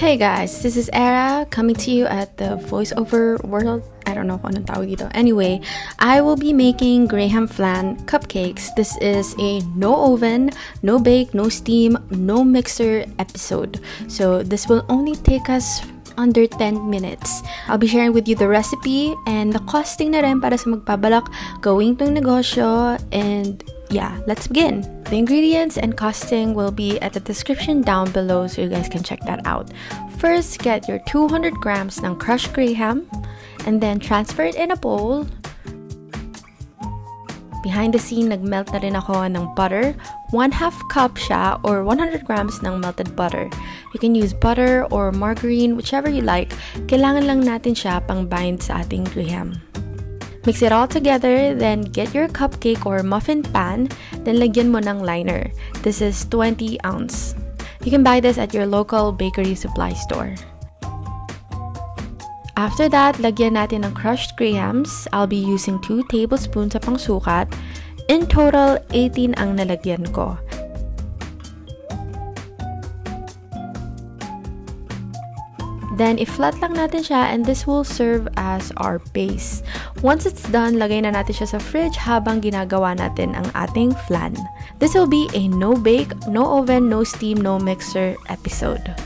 Hey guys, this is Era coming to you at the voiceover world. I don't know kung anong tawag dito. Anyway, I will be making Graham flan cupcakes. This is a no oven, no bake, no steam, no mixer episode. So this will only take us under 10 minutes. I'll be sharing with you the recipe and the costing na rin para sa magpabalak gawing tong negosyo and yeah, let's begin. The ingredients and costing will be at the description down below so you guys can check that out. First, get your 200 grams ng crushed graham and then transfer it in a bowl. Behind the scene, nagmelt na rin ako ng butter. 1 half cup siya or 100 grams ng melted butter. You can use butter or margarine, whichever you like. Kailangan lang natin siya pang bind sa ating graham. Mix it all together, then get your cupcake or muffin pan, then lagyan mo ng liner. This is 20 ounce. You can buy this at your local bakery supply store. After that, lagyan natin ng crushed grahams. I'll be using 2 tablespoons sa pangsukat. In total, 18 ang nalagyan ko. Then, i-flat lang natin siya and this will serve as our base. Once it's done, lagay na natin siya sa fridge habang ginagawa natin ang ating flan. This will be a no-bake, no oven, no steam, no mixer episode.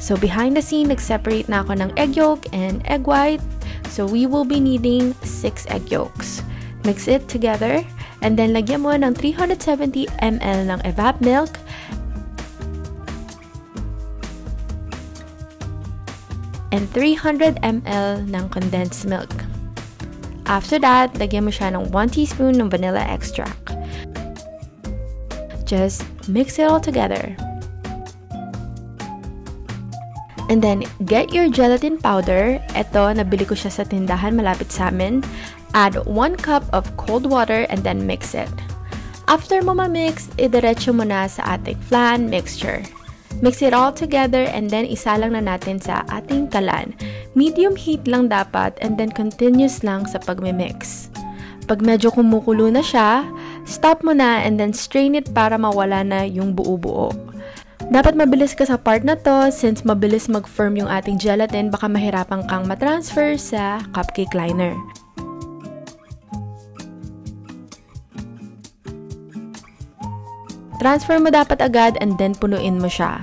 So, behind the scene, nag-separate na ako ng egg yolk and egg white. So, we will be needing 6 egg yolks. Mix it together and then lagyan mo ng 370 ml ng evap milk and 300 ml ng condensed milk. After that, lagyan mo siya ng 1 teaspoon ng vanilla extract. Just mix it all together. And then, get your gelatin powder. Ito, nabili ko siya sa tindahan malapit sa amin. Add 1 cup of cold water and then mix it. After mo ma-mix, idiretso mo na sa ating flan mixture. Mix it all together and then isalang na natin sa ating kalan. Medium heat lang dapat and then continuous lang sa pagmimix. Pag medyo kumukulo na siya, stop mo na and then strain it para mawala na yung buo-buo. Dapat mabilis ka sa part na to since mabilis mag-firm yung ating gelatin baka mahirapan kang matransfer sa cupcake liner. Transfer mo dapat agad and then punuin mo siya.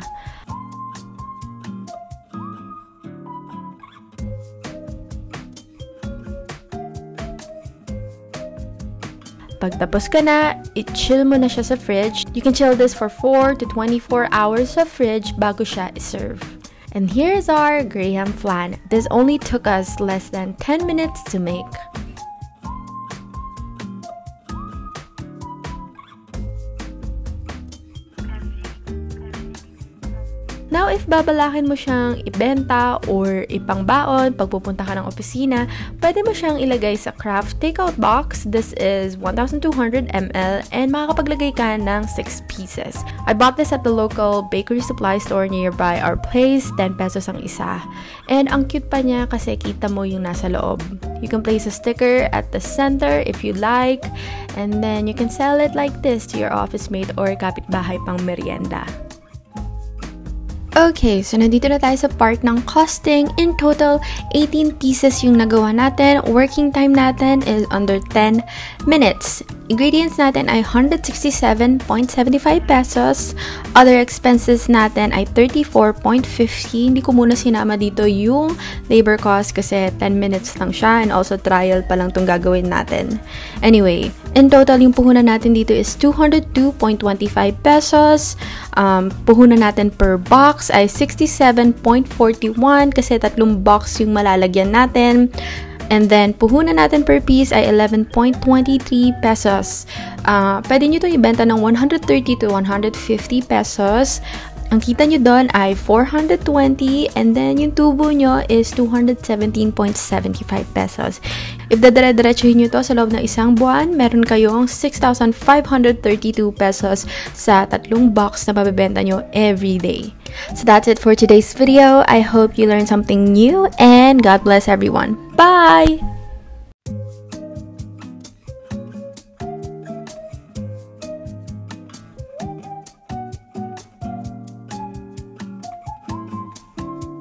Pagtapos ka na, i-chill mo na siya sa fridge. You can chill this for 4 to 24 hours sa fridge bago siya i-serve. And here's our Graham flan. This only took us less than 10 minutes to make. Now, if babalakin mo siyang ibenta or ipangbaon pag pupunta ka ng opisina, pwede mo siyang ilagay sa craft takeout box. This is 1,200 ml and makakapaglagay ka ng 6 pieces. I bought this at the local bakery supply store nearby our place. 10 pesos ang isa. And ang cute pa niya kasi kita mo yung nasa loob. You can place a sticker at the center if you like. And then you can sell it like this to your office mate or kapitbahay pang merienda. Okay, so nandito na tayo sa part ng costing. In total, 18 pieces yung nagawa natin. Working time natin is under 10 minutes. Ingredients natin ay 167.75 pesos. Other expenses natin ay 34.50. Hindi ko muna sinama dito yung labor cost kasi 10 minutes lang siya and also trial pa lang itong gagawin natin. Anyway, in total yung puhunan natin dito is 202.25 pesos. Um, puhunan natin per box ay 67.41 kasi tatlong box yung malalagyan natin. And then, puhunan natin per piece ay 11.23 pesos. Uh, pwede nyo ito ibenta ng 130 to 150 pesos. Ang kita nyo doon ay 420 and then yung tubo nyo is 217.75 pesos. If dadire-diretsuhin nyo to sa loob ng isang buwan, meron kayong 6,532 pesos sa tatlong box na mabibenta nyo every day. So that's it for today's video. I hope you learned something new and God bless everyone. Bye!